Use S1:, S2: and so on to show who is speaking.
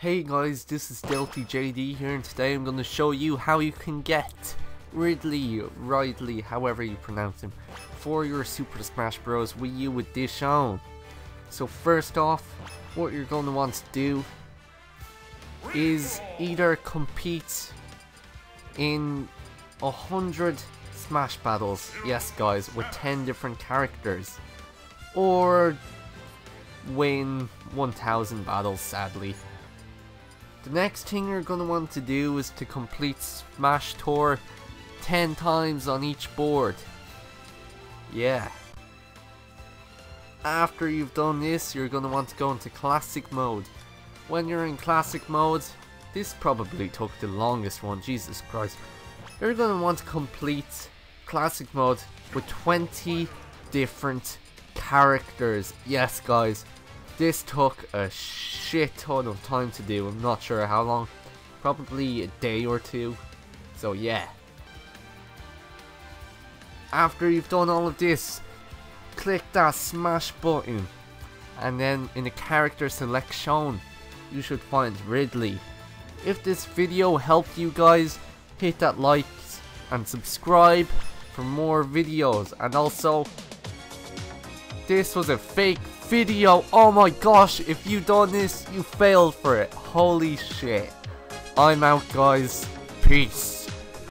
S1: Hey guys, this is Stealthy JD here and today I'm going to show you how you can get Ridley, Ridley, however you pronounce him, for your Super Smash Bros. Wii U with this on. So first off, what you're going to want to do is either compete in a hundred Smash battles, yes guys, with 10 different characters, or win 1000 battles sadly. The next thing you're going to want to do is to complete Smash Tour 10 times on each board. Yeah. After you've done this, you're going to want to go into Classic Mode. When you're in Classic Mode, this probably took the longest one, Jesus Christ. You're going to want to complete Classic Mode with 20 different characters. Yes, guys, this took a shit ton of time to do. I'm not sure how long. Probably a day or two. So yeah. After you've done all of this, click that smash button. And then in the character selection, you should find Ridley. If this video helped you guys, hit that like and subscribe for more videos. And also, this was a fake video. Oh my gosh, if you done this, you failed for it. Holy shit. I'm out guys. Peace.